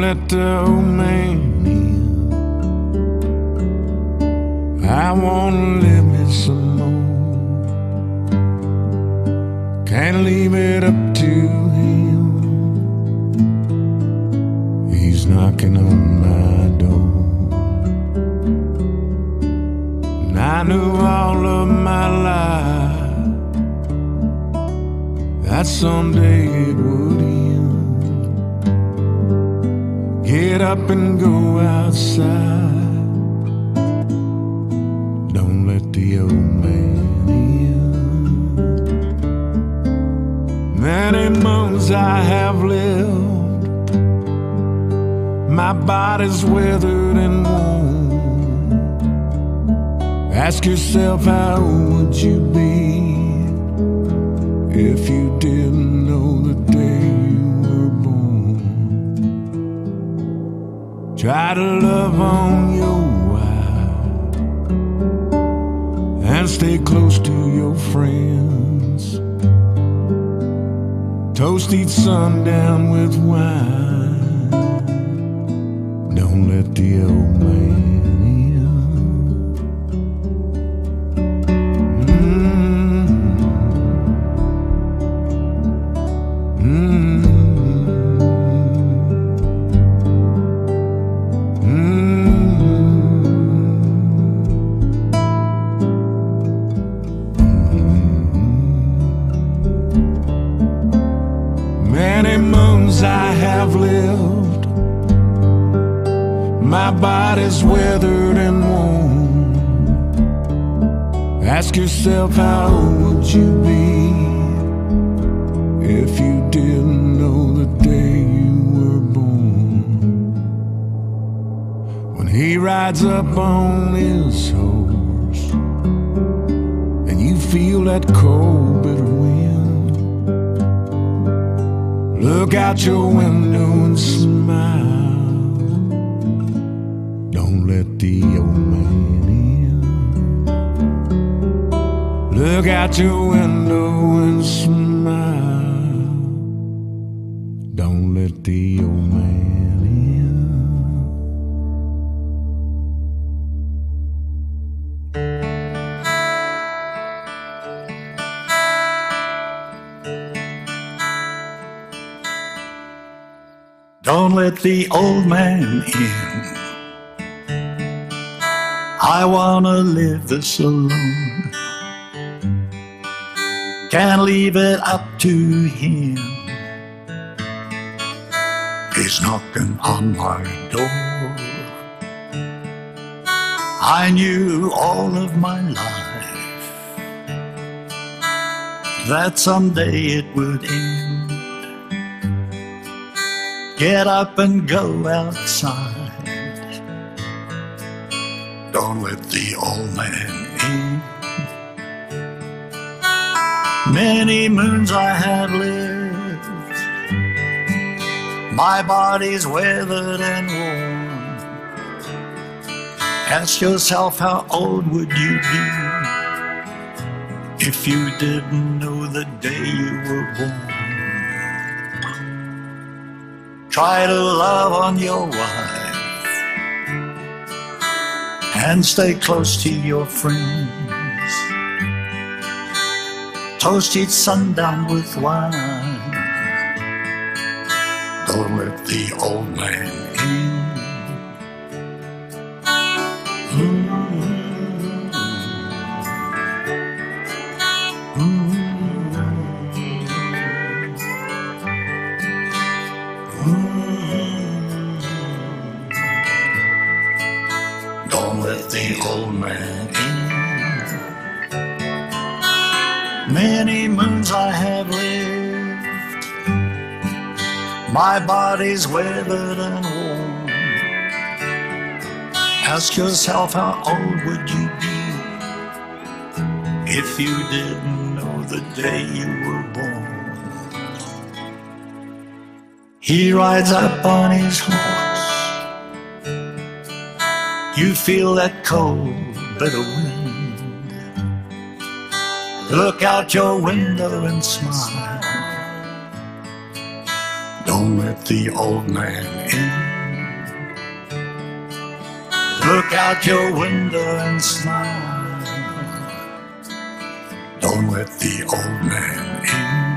Let the old man in. I wanna live me some more. Can't leave it up to him. He's knocking on my door. And I knew all of my life that someday it would Get up and go outside. Don't let the old man in. Many moons I have lived. My body's withered and worn. Ask yourself, how would you be if you didn't know the day Try to love on your wife and stay close to your friends. Toast each sundown with wine. Don't let the old man Moons I have lived. My body's withered and worn. Ask yourself, how old would you be if you didn't know the day you were born? When he rides up on his horse and you feel that cold, Look out your window and smile. Don't let the old man in. Look out your window and smile. Don't let the old man the old man in. I wanna live this alone. Can't leave it up to him. He's knocking on my door. I knew all of my life that someday it would end. Get up and go outside. Don't let the old man in. Many moons I have lived. My body's weathered and worn. Ask yourself, how old would you be if you didn't know the day you were born? Try to love on your wife and stay close to your friends. Toast each sundown with wine. Don't let the old man in. Many moons I have lived. My body's weathered and worn. Ask yourself, how old would you be if you didn't know the day you were born? He rides up on his horse. You feel that cold, wind. Look out your window and smile. Don't let the old man in. Look out your window and smile. Don't let the old man in.